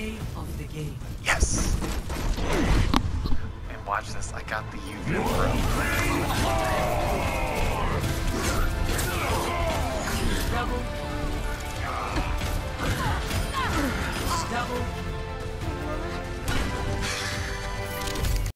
Play of the game. Yes. And watch this. I got the UV. Double. Double